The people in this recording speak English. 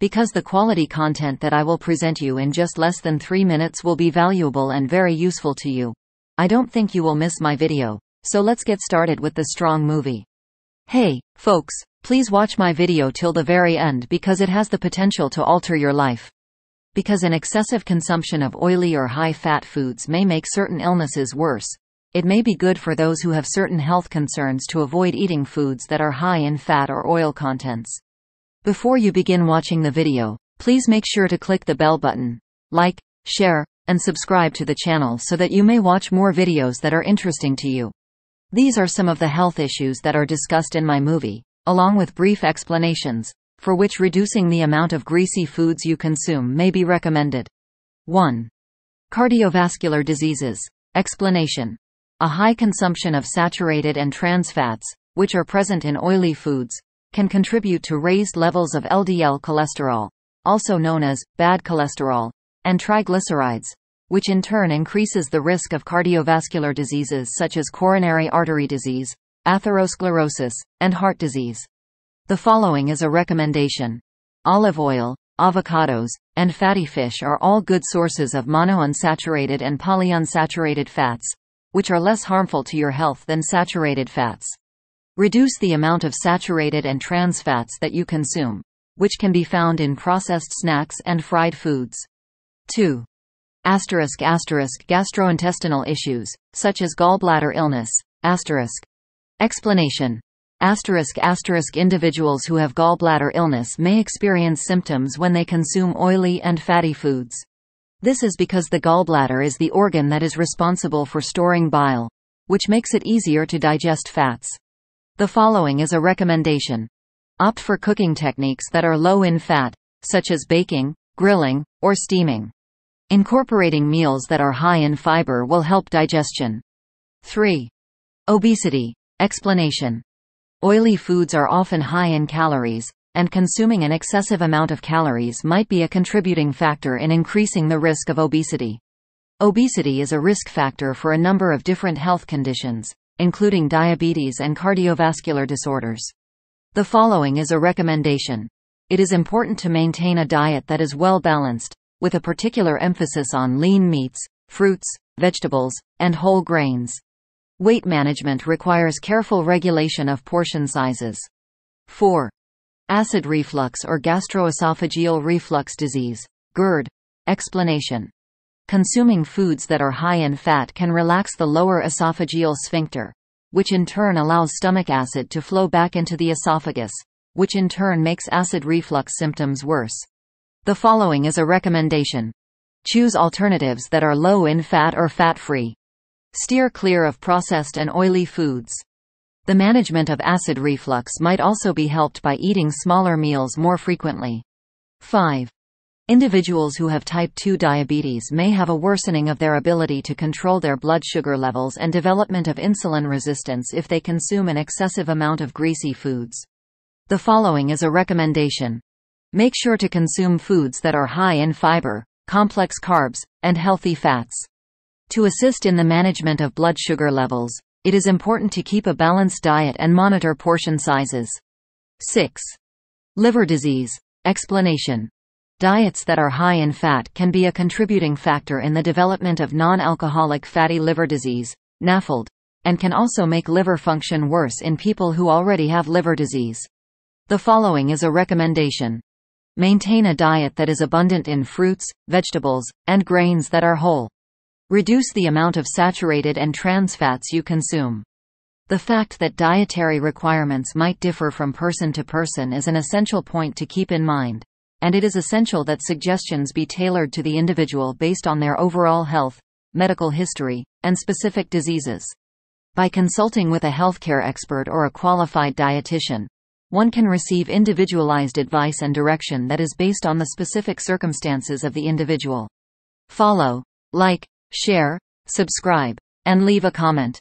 because the quality content that I will present you in just less than 3 minutes will be valuable and very useful to you. I don't think you will miss my video. So let's get started with the strong movie. Hey, folks, please watch my video till the very end because it has the potential to alter your life. Because an excessive consumption of oily or high-fat foods may make certain illnesses worse. It may be good for those who have certain health concerns to avoid eating foods that are high in fat or oil contents. Before you begin watching the video, please make sure to click the bell button, like, share, and subscribe to the channel so that you may watch more videos that are interesting to you. These are some of the health issues that are discussed in my movie, along with brief explanations, for which reducing the amount of greasy foods you consume may be recommended. 1. Cardiovascular diseases. Explanation. A high consumption of saturated and trans fats, which are present in oily foods, can contribute to raised levels of LDL cholesterol, also known as bad cholesterol, and triglycerides, which in turn increases the risk of cardiovascular diseases such as coronary artery disease, atherosclerosis, and heart disease. The following is a recommendation. Olive oil, avocados, and fatty fish are all good sources of monounsaturated and polyunsaturated fats, which are less harmful to your health than saturated fats. Reduce the amount of saturated and trans fats that you consume, which can be found in processed snacks and fried foods. 2. Asterisk asterisk gastrointestinal issues, such as gallbladder illness. Asterisk. Explanation. Asterisk asterisk individuals who have gallbladder illness may experience symptoms when they consume oily and fatty foods. This is because the gallbladder is the organ that is responsible for storing bile, which makes it easier to digest fats. The following is a recommendation. Opt for cooking techniques that are low in fat, such as baking, grilling, or steaming. Incorporating meals that are high in fiber will help digestion. 3. Obesity. Explanation. Oily foods are often high in calories, and consuming an excessive amount of calories might be a contributing factor in increasing the risk of obesity. Obesity is a risk factor for a number of different health conditions, including diabetes and cardiovascular disorders. The following is a recommendation. It is important to maintain a diet that is well balanced, with a particular emphasis on lean meats, fruits, vegetables, and whole grains. Weight management requires careful regulation of portion sizes. 4. Acid reflux or gastroesophageal reflux disease, GERD. Explanation. Consuming foods that are high in fat can relax the lower esophageal sphincter, which in turn allows stomach acid to flow back into the esophagus, which in turn makes acid reflux symptoms worse. The following is a recommendation. Choose alternatives that are low in fat or fat-free. Steer clear of processed and oily foods. The management of acid reflux might also be helped by eating smaller meals more frequently. 5. Individuals who have type 2 diabetes may have a worsening of their ability to control their blood sugar levels and development of insulin resistance if they consume an excessive amount of greasy foods. The following is a recommendation. Make sure to consume foods that are high in fiber, complex carbs, and healthy fats. To assist in the management of blood sugar levels, it is important to keep a balanced diet and monitor portion sizes. 6. Liver disease. Explanation. Diets that are high in fat can be a contributing factor in the development of non-alcoholic fatty liver disease, NAFLD, and can also make liver function worse in people who already have liver disease. The following is a recommendation. Maintain a diet that is abundant in fruits, vegetables, and grains that are whole. Reduce the amount of saturated and trans fats you consume. The fact that dietary requirements might differ from person to person is an essential point to keep in mind, and it is essential that suggestions be tailored to the individual based on their overall health, medical history, and specific diseases. By consulting with a healthcare expert or a qualified dietitian, one can receive individualized advice and direction that is based on the specific circumstances of the individual. Follow, like, share, subscribe, and leave a comment.